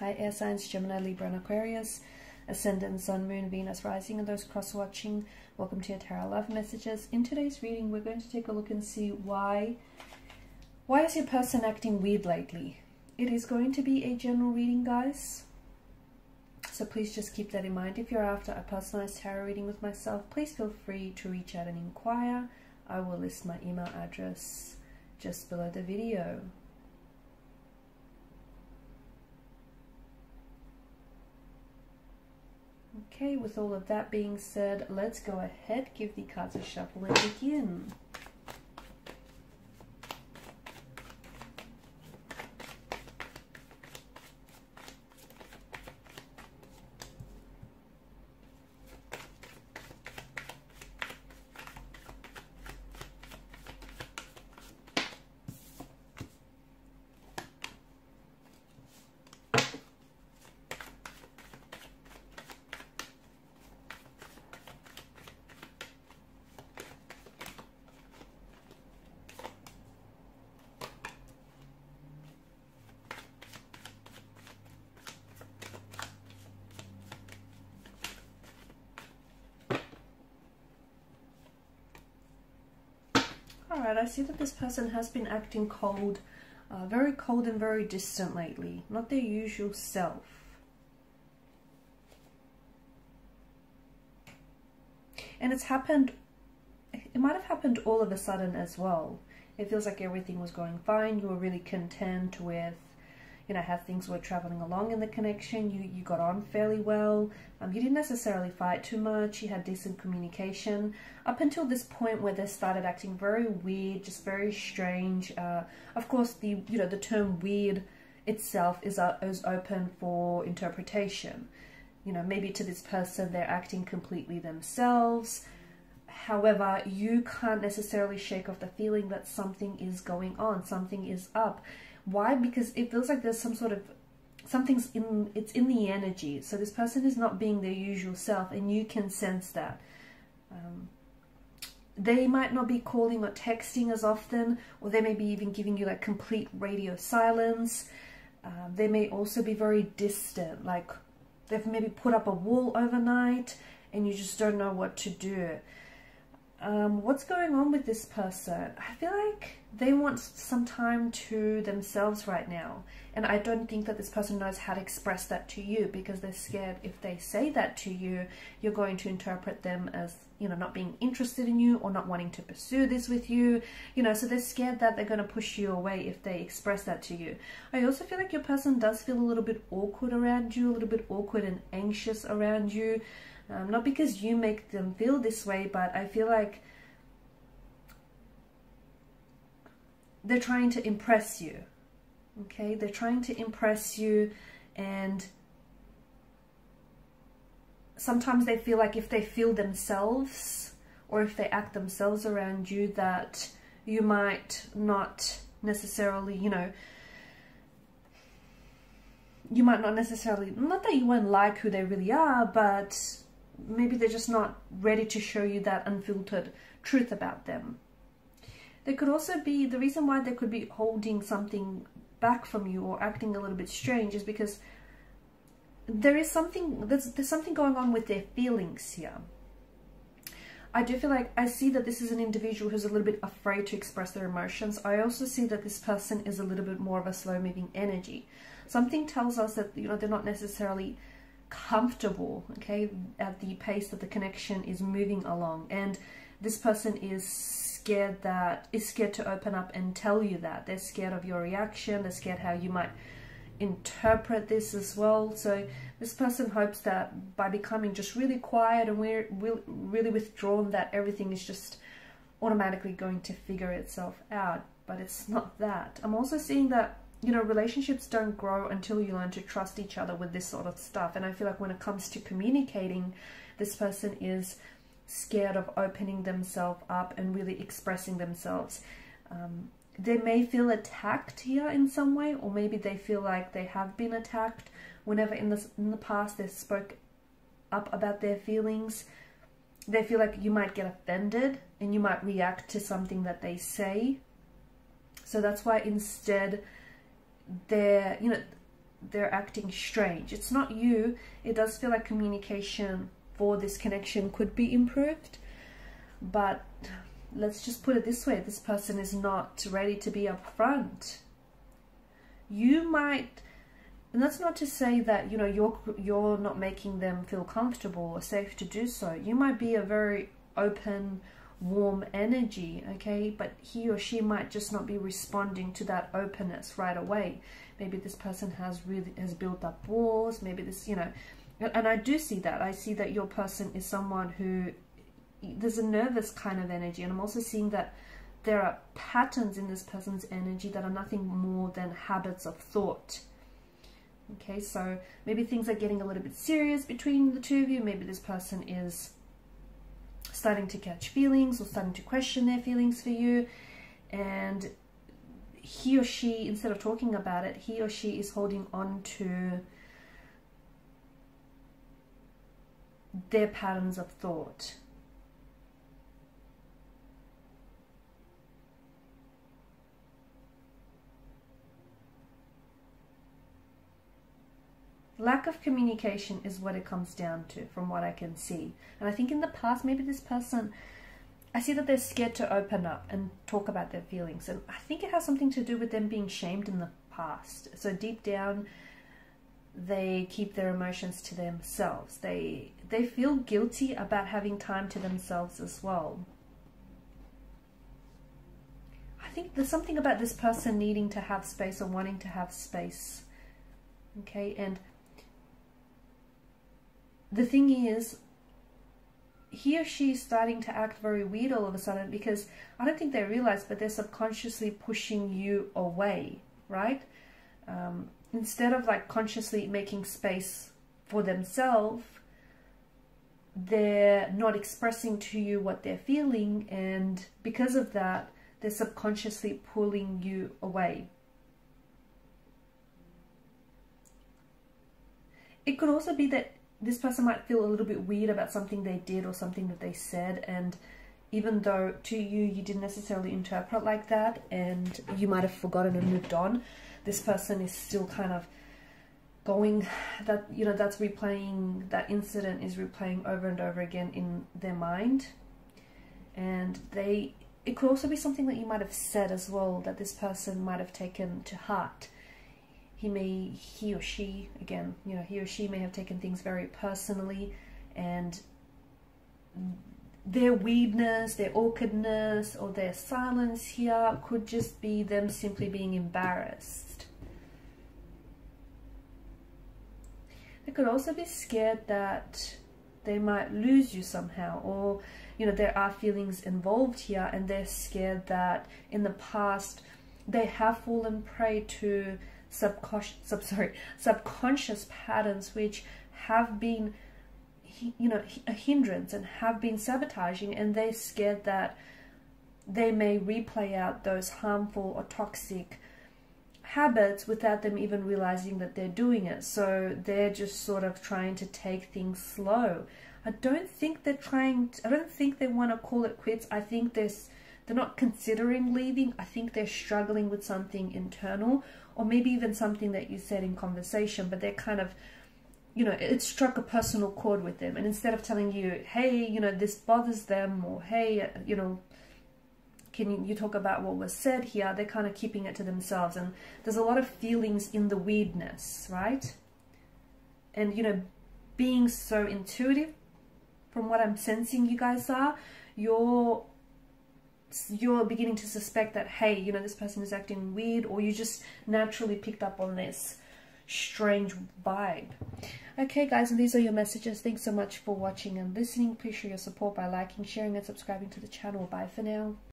Hi, air signs Gemini, Libra, and Aquarius, Ascendant, Sun, Moon, Venus, Rising, and those cross watching. Welcome to your Tarot Love Messages. In today's reading, we're going to take a look and see why. Why is your person acting weird lately? It is going to be a general reading, guys. So please just keep that in mind. If you're after a personalized tarot reading with myself, please feel free to reach out and inquire. I will list my email address just below the video. Okay, with all of that being said, let's go ahead, give the cards a shuffle and begin. Alright, I see that this person has been acting cold, uh, very cold and very distant lately. Not their usual self. And it's happened, it might have happened all of a sudden as well. It feels like everything was going fine. You were really content with you know, how things were traveling along in the connection. You, you got on fairly well. Um, you didn't necessarily fight too much. You had decent communication up until this point where they started acting very weird, just very strange. Uh, of course, the, you know, the term weird itself is, uh, is open for interpretation. You know, maybe to this person, they're acting completely themselves. However, you can't necessarily shake off the feeling that something is going on, something is up why? Because it feels like there's some sort of something's in it's in the energy. So this person is not being their usual self, and you can sense that. Um, they might not be calling or texting as often, or they may be even giving you like complete radio silence. Um, they may also be very distant, like they've maybe put up a wall overnight and you just don't know what to do um, what's going on with this person? I feel like they want some time to themselves right now. And I don't think that this person knows how to express that to you because they're scared if they say that to you, you're going to interpret them as, you know, not being interested in you or not wanting to pursue this with you. You know, so they're scared that they're going to push you away if they express that to you. I also feel like your person does feel a little bit awkward around you, a little bit awkward and anxious around you. Um, not because you make them feel this way, but I feel like they're trying to impress you. Okay, they're trying to impress you and sometimes they feel like if they feel themselves or if they act themselves around you that you might not necessarily, you know, you might not necessarily, not that you won't like who they really are, but maybe they're just not ready to show you that unfiltered truth about them. There could also be, the reason why they could be holding something back from you or acting a little bit strange is because there is something, there's, there's something going on with their feelings here. I do feel like I see that this is an individual who's a little bit afraid to express their emotions. I also see that this person is a little bit more of a slow moving energy. Something tells us that, you know, they're not necessarily comfortable, okay, at the pace that the connection is moving along. And this person is scared that, is scared to open up and tell you that. They're scared of your reaction. They're scared how you might interpret this as well. So this person hopes that by becoming just really quiet and we're really withdrawn that everything is just automatically going to figure itself out. But it's not that. I'm also seeing that you know, relationships don't grow until you learn to trust each other with this sort of stuff. And I feel like when it comes to communicating, this person is scared of opening themselves up and really expressing themselves. Um, they may feel attacked here in some way, or maybe they feel like they have been attacked whenever in the, in the past they spoke up about their feelings. They feel like you might get offended and you might react to something that they say. So that's why instead they're, you know, they're acting strange. It's not you. It does feel like communication for this connection could be improved. But let's just put it this way. This person is not ready to be upfront. You might and that's not to say that you know you're you're not making them feel comfortable or safe to do so. You might be a very open, warm energy, okay? But he or she might just not be responding to that openness right away. Maybe this person has really has built up walls. Maybe this, you know, and I do see that. I see that your person is someone who there's a nervous kind of energy, and I'm also seeing that there are patterns in this person's energy that are nothing more than habits of thought. Okay, so maybe things are getting a little bit serious between the two of you. Maybe this person is starting to catch feelings or starting to question their feelings for you. And he or she, instead of talking about it, he or she is holding on to their patterns of thought. Lack of communication is what it comes down to from what I can see. And I think in the past, maybe this person, I see that they're scared to open up and talk about their feelings. And I think it has something to do with them being shamed in the past. So deep down, they keep their emotions to themselves. They they feel guilty about having time to themselves as well. I think there's something about this person needing to have space or wanting to have space. Okay, and the thing is, he or she is starting to act very weird all of a sudden because I don't think they realize, but they're subconsciously pushing you away, right? Um, instead of like consciously making space for themselves, they're not expressing to you what they're feeling, and because of that, they're subconsciously pulling you away. It could also be that this person might feel a little bit weird about something they did or something that they said and even though to you you didn't necessarily interpret like that and you might have forgotten and moved on this person is still kind of going that you know that's replaying that incident is replaying over and over again in their mind. And they it could also be something that you might have said as well that this person might have taken to heart he may he or she again you know he or she may have taken things very personally and their weirdness their awkwardness or their silence here could just be them simply being embarrassed. They could also be scared that they might lose you somehow or you know there are feelings involved here and they're scared that in the past they have fallen prey to subconscious, sub, sorry, subconscious patterns which have been, you know, a hindrance and have been sabotaging, and they're scared that they may replay out those harmful or toxic habits without them even realizing that they're doing it. So they're just sort of trying to take things slow. I don't think they're trying, to, I don't think they want to call it quits. I think there's, they're not considering leaving. I think they're struggling with something internal or maybe even something that you said in conversation, but they're kind of, you know, it struck a personal chord with them. And instead of telling you, hey, you know, this bothers them, or hey, uh, you know, can you talk about what was said here? They're kind of keeping it to themselves. And there's a lot of feelings in the weirdness, right? And, you know, being so intuitive, from what I'm sensing you guys are, you're you're beginning to suspect that, hey, you know, this person is acting weird, or you just naturally picked up on this strange vibe. Okay, guys, and these are your messages. Thanks so much for watching and listening. Please show your support by liking, sharing, and subscribing to the channel. Bye for now.